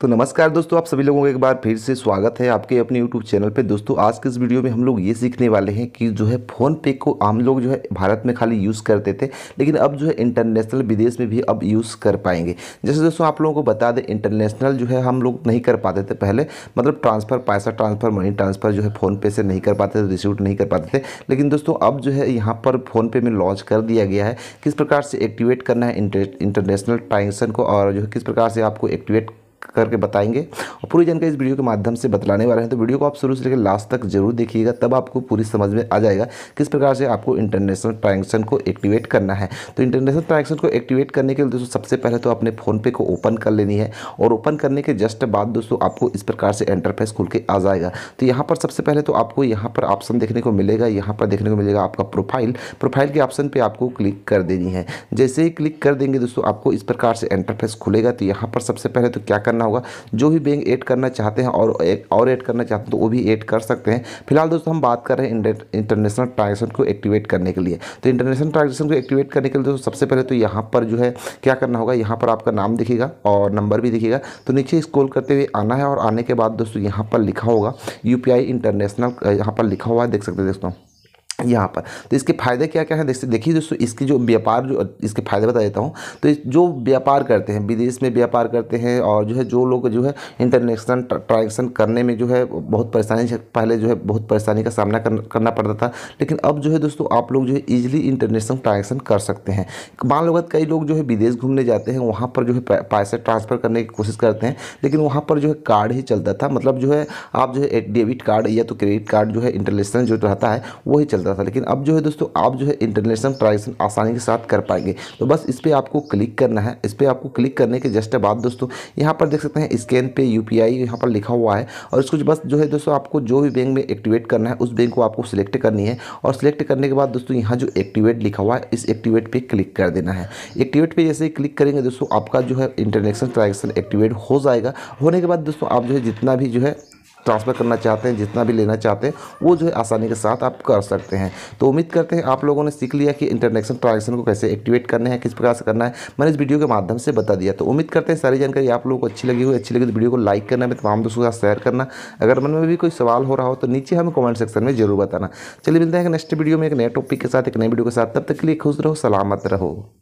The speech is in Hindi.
तो नमस्कार दोस्तों, आप सभी लोगों का एक बार फिर से स्वागत है आपके अपने यूट्यूब चैनल पे। दोस्तों, आज के इस वीडियो में हम लोग ये सीखने वाले हैं कि जो है फ़ोन पे को हम लोग जो है भारत में खाली यूज़ करते थे, लेकिन अब जो है इंटरनेशनल विदेश में भी अब यूज़ कर पाएँगे। जैसे दोस्तों, आप लोगों को बता दें इंटरनेशनल जो है हम लोग नहीं कर पाते थे पहले। मतलब ट्रांसफ़र पैसा ट्रांसफ़र मनी ट्रांसफ़र जो है फ़ोनपे से नहीं कर पाते थे रिसीव नहीं कर पाते थे। लेकिन दोस्तों, अब जो है यहाँ पर फ़ोनपे में लॉन्च कर दिया गया है। किस प्रकार से एक्टिवेट करना है इंटरनेशनल ट्रांजेक्शन को और जो है किस प्रकार से आपको एक्टिवेट करके बताएँगे और पूरी जानकारी इस वीडियो के माध्यम से बतलाने वाले हैं। तो वीडियो को आप शुरू से लेकर लास्ट तक ज़रूर देखिएगा, तब आपको पूरी समझ में आ जाएगा किस प्रकार से आपको इंटरनेशनल ट्रांजेक्शन को एक्टिवेट करना है। तो इंटरनेशनल ट्रांजेक्शन को एक्टिवेट करने के लिए दोस्तों, सबसे पहले तो अपने फ़ोन पे को ओपन कर लेनी है और ओपन करने के जस्ट बाद दोस्तों, आपको इस प्रकार से एंटरफेस खुल के आ जाएगा। तो यहाँ पर सबसे पहले तो आपको यहाँ पर ऑप्शन देखने को मिलेगा, यहाँ पर देखने को मिलेगा आपका प्रोफ़ाइल। प्रोफ़ाइल के ऑप्शन पर आपको क्लिक कर देनी है। जैसे ही क्लिक कर देंगे दोस्तों, आपको इस प्रकार से एंटरफेस खुलेगा। तो यहाँ पर सबसे पहले तो क्या होगा। जो भी बैंक ऐड करना चाहते हैं और एक और ऐड करना चाहते हैं तो वो भी ऐड कर सकते हैं। फ़िलहाल दोस्तों, हम बात कर रहे हैं इंटरनेशनल ट्रांजेक्शन को एक्टिवेट करने के लिए। तो इंटरनेशनल ट्रांजेक्शन को एक्टिवेट करने के लिए दोस्तों, सबसे पहले तो यहाँ पर जो है, क्या करना होगा? यहाँ पर आपका नाम दिखेगा और नंबर भी दिखेगा। तो नीचे स्क्रॉल करते हुए आना है और आने के बाद दोस्तों, यहाँ पर लिखा होगा यूपीआई इंटरनेशनल यहाँ पर लिखा हुआ है, देख सकते हैं दोस्तों। यहाँ पर। तो इसके फ़ायदे क्या क्या हैं? देखिए देखिए दोस्तों, इसकी जो व्यापार जो, इसके फ़ायदे बता देता हूँ। तो जो व्यापार करते हैं, विदेश में व्यापार करते हैं और जो है, जो लोग जो है इंटरनेशनल ट्रांजेक्शन करने में जो है, बहुत परेशानी पहले जो है, बहुत परेशानी का सामना करना पड़ता था। लेकिन अब जो है दोस्तों, आप लोग जो है ईजिली इंटरनेशनल ट्रांजेक्शन कर सकते हैं। मान लो कई लोग जो है विदेश घूमने जाते हैं, वहाँ पर जो है पैसे ट्रांसफ़र करने की कोशिश करते हैं, लेकिन वहाँ पर जो है कार्ड ही चलता था। मतलब जो है, आप जो है, डेबिट कार्ड या तो क्रेडिट कार्ड जो है इंटरनेशनल जो रहता है वही चलता था, लेकिन अब जो है दोस्तों, आप जो है इंटरनेशनल ट्रांजेक्शन आसानी के साथ कर पाएँगे। तो बस इस पर आपको क्लिक करना है। इस पर आपको क्लिक करने के जस्ट बाद दोस्तों, यहाँ पर देख सकते हैं स्कैन पे यू पी यहाँ पर लिखा हुआ है। और इसको बस जो है दोस्तों, आपको जो भी बैंक में एक्टिवेट करना है, उस बैंक को आपको सिलेक्ट करनी है। और सिलेक्ट करने के बाद दोस्तों, यहाँ जो एक्टिवेट लिखा हुआ है, इस एक्टिवेट पर क्लिक कर देना है। एक्टिवेट पर जैसे ही क्लिक करेंगे दोस्तों, आपका जो है इंटरनेशनल ट्रांजेक्शन एक्टिवेट हो जाएगा। होने के बाद दोस्तों, आप जो है जितना भी जो है ट्रांसफ़र करना चाहते हैं, जितना भी लेना चाहते हैं, वो जो है आसानी के साथ आप कर सकते हैं। तो उम्मीद करते हैं आप लोगों ने सीख लिया कि इंटरनेशनल ट्रांजेक्शन को कैसे एक्टिवेट करना है, किस प्रकार से करना है। मैंने इस वीडियो के माध्यम से बता दिया। तो उम्मीद करते हैं सारी जानकारी आप लोगों को अच्छी लगी हो अच्छी लगी तो वीडियो को लाइक करना में तमाम दोस्तों के साथ शेयर करना। अगर मन में भी कोई सवाल हो रहा हो तो नीचे हमें कमेंट सेक्शन में ज़रूर बताना। चलिए मिलते हैं नेक्स्ट वीडियो में एक नए टॉपिक के साथ, एक नए वीडियो के साथ। तब तक के लिए खुश रहो, सलामत रहो।